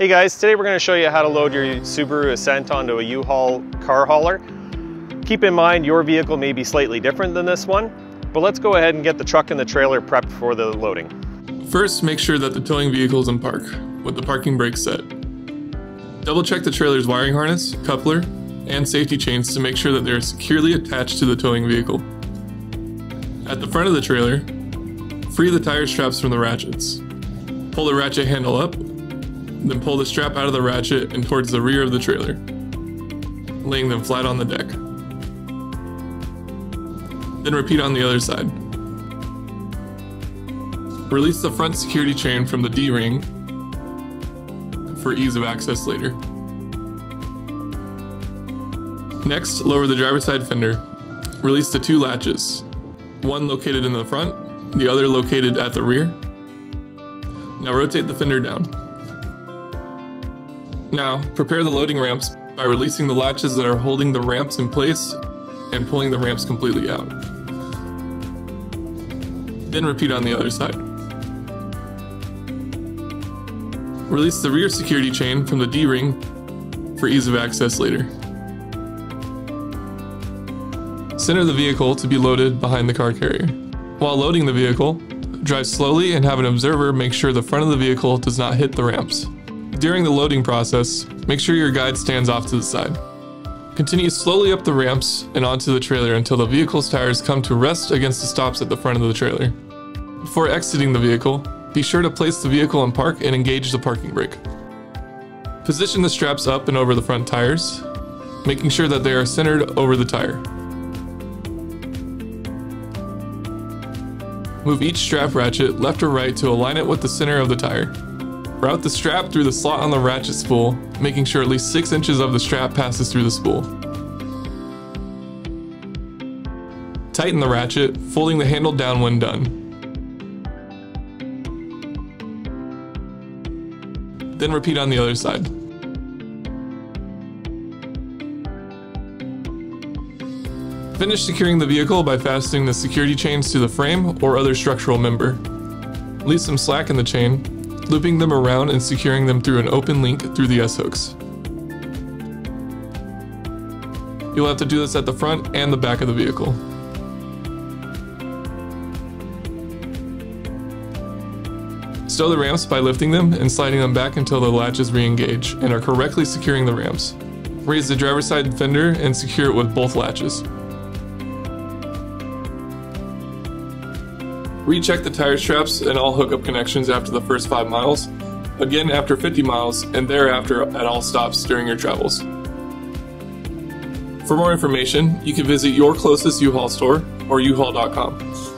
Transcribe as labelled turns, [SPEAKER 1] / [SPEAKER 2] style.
[SPEAKER 1] Hey guys, today we're going to show you how to load your Subaru Ascent onto a U-Haul car hauler. Keep in mind your vehicle may be slightly different than this one, but let's go ahead and get the truck and the trailer prepped for the loading.
[SPEAKER 2] First, make sure that the towing vehicle is in park, with the parking brake set. Double check the trailer's wiring harness, coupler, and safety chains to make sure that they are securely attached to the towing vehicle. At the front of the trailer, free the tire straps from the ratchets. Pull the ratchet handle up, then pull the strap out of the ratchet and towards the rear of the trailer, laying them flat on the deck. Then repeat on the other side. Release the front security chain from the D-ring for ease of access later. Next, lower the driver's side fender. Release the two latches, one located in the front, the other located at the rear. Now rotate the fender down. Now, prepare the loading ramps by releasing the latches that are holding the ramps in place and pulling the ramps completely out. Then repeat on the other side. Release the rear security chain from the D-ring for ease of access later. Center the vehicle to be loaded behind the car carrier. While loading the vehicle, drive slowly and have an observer make sure the front of the vehicle does not hit the ramps. During the loading process, make sure your guide stands off to the side. Continue slowly up the ramps and onto the trailer until the vehicle's tires come to rest against the stops at the front of the trailer. Before exiting the vehicle, be sure to place the vehicle in park and engage the parking brake. Position the straps up and over the front tires, making sure that they are centered over the tire. Move each strap ratchet left or right to align it with the center of the tire. Route the strap through the slot on the ratchet spool, making sure at least 6 inches of the strap passes through the spool. Tighten the ratchet, folding the handle down when done. Then repeat on the other side. Finish securing the vehicle by fastening the security chains to the frame or other structural member. Leave some slack in the chain, looping them around and securing them through an open link through the S-hooks. You'll have to do this at the front and the back of the vehicle. Stow the ramps by lifting them and sliding them back until the latches re-engage and are correctly securing the ramps. Raise the driver's side fender and secure it with both latches. Recheck the tire straps and all hookup connections after the first 5 miles, again after 50 miles, and thereafter at all stops during your travels. For more information, you can visit your closest U-Haul store or uhaul.com.